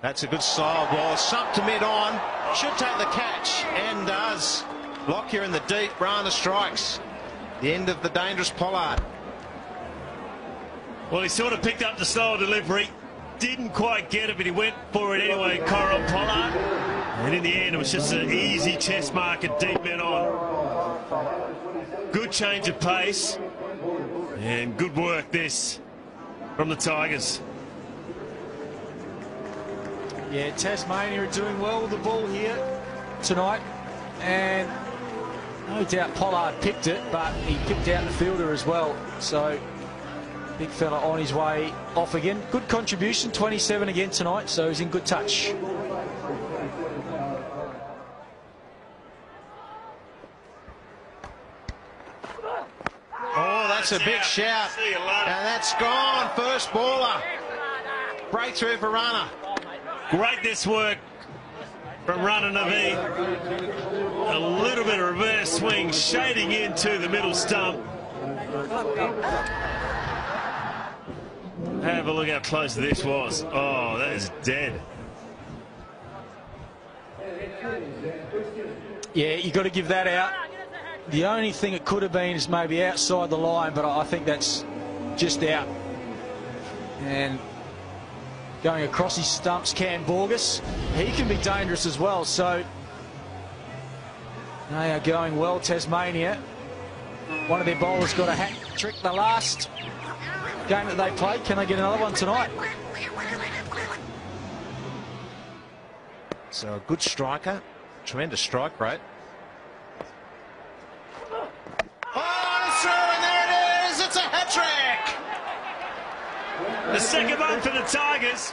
That's a good slow ball. Sunk to mid on. Should take the catch and does. Lockyer in the deep. Rana strikes. The end of the dangerous Pollard. Well, he sort of picked up the slower delivery. Didn't quite get it, but he went for it anyway, Coral Pollard. And in the end, it was just an easy chest mark and deep men on. Good change of pace. And good work this from the Tigers. Yeah, Tasmania are doing well with the ball here tonight. And no doubt Pollard picked it, but he picked out the fielder as well. So big fella on his way off again. Good contribution, 27 again tonight, so he's in good touch. Oh, that's a big shout. And that's gone. First baller. Breakthrough for Rana. Great this work from Rana Naveed. A little bit of reverse swing, shading into the middle stump. Have a look how close this was. Oh, that is dead. Yeah, you've got to give that out. The only thing it could have been is maybe outside the line, but I think that's just out. And going across his stumps, Cam Borgas. He can be dangerous as well, so they are going well, Tasmania. One of their bowlers got a hat trick the last game that they played. Can they get another one tonight? So a good striker. Tremendous strike rate. Oh, it's through, and there it is. It's a hat trick. The second one for the Tigers.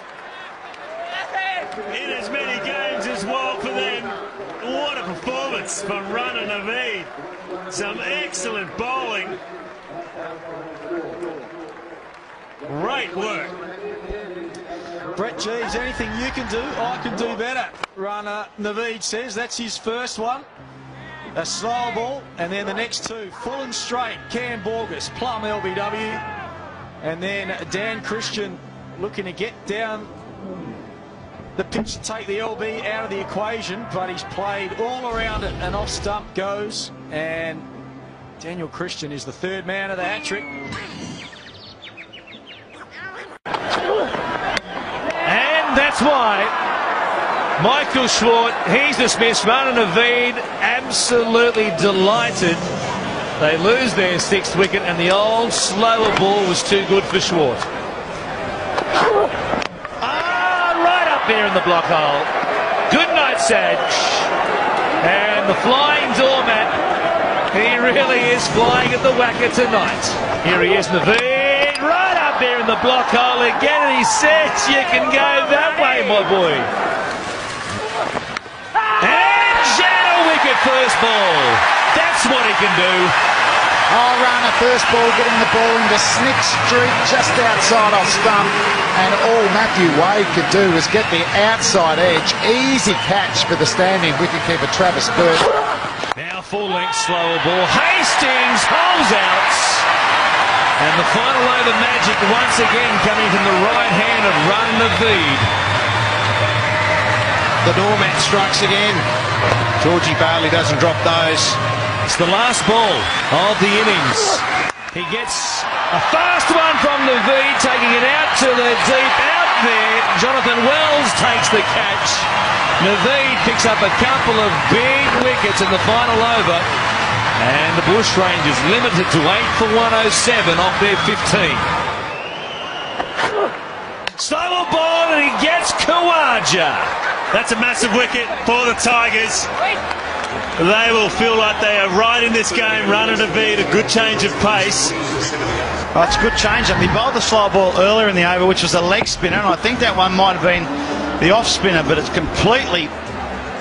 In as many games as well for them. What a performance from Rana Naveed. Some excellent bowling. Great work. Brett Geeves, anything you can do, I can do better. Rana Naveed says that's his first one. A slow ball, and then the next two, full and straight. Cam Borgas, plum LBW. And then Dan Christian looking to get down the pitch to take the LB out of the equation, but he's played all around it and off stump goes. And Daniel Christian is the third man of the hat trick. And that's why Michael Schwart, he's dismissed. Rana Naveed absolutely delighted. They lose their sixth wicket and the old slower ball was too good for Schwartz. Ah, right up there in the block hole. Good night, Saj. And the flying doormat. He really is flying at the whacker tonight. Here he is, Naveed, right up there in the block hole again. And he says, you can go that way, my boy. And shadow wicket first ball. That's what he can do. Oh, runner, first ball, getting the ball into Snick Street just outside off stump. And all Matthew Wade could do was get the outside edge. Easy catch for the standing wicketkeeper Travis Birt. Now full length slower ball. Hastings holds out. And the final over magic once again coming from the right hand of Run Naveed. The doormat strikes again. Georgie Bailey doesn't drop those. It's the last ball of the innings. He gets a fast one from Naveed, taking it out to the deep out there. Jonathan Wells takes the catch. Naveed picks up a couple of big wickets in the final over. And the Bushrangers limited to 8 for 107 off their 15. Slower ball and he gets Khawaja. That's a massive wicket for the Tigers. They will feel like they are right in this game, running a beat, a good change of pace. Oh, it's a good change up. He bowled the slow ball earlier in the over, which was a leg spinner, and I think that one might have been the off spinner, but it's completely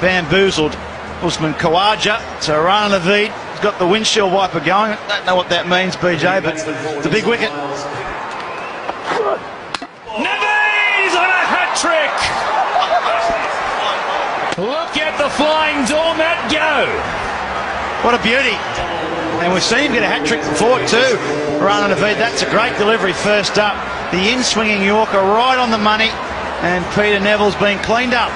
bamboozled Usman Khawaja. So Rana Naveed has got the windshield wiper going. I don't know what that means, BJ, but it's a big wicket. Naveed on a hat trick! Look at the flying doormat go! What a beauty. And we've seen him get a hat trick before too. Rana Naveed, that's a great delivery first up. The in swinging Yorker right on the money. and Peter Nevill's been cleaned up.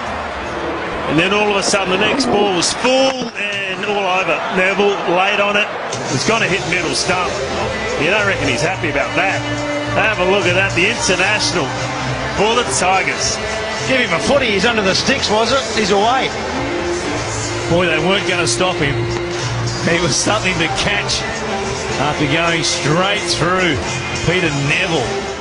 And then all of a sudden the next ball was full and all over. Nevill laid on it. It's going to hit middle stump. You don't reckon he's happy about that. Have a look at that. The international for the Tigers. Give him a footy. He's under the sticks, was it? He's away. Boy, they weren't going to stop him. He was something to catch after going straight through Peter Nevill.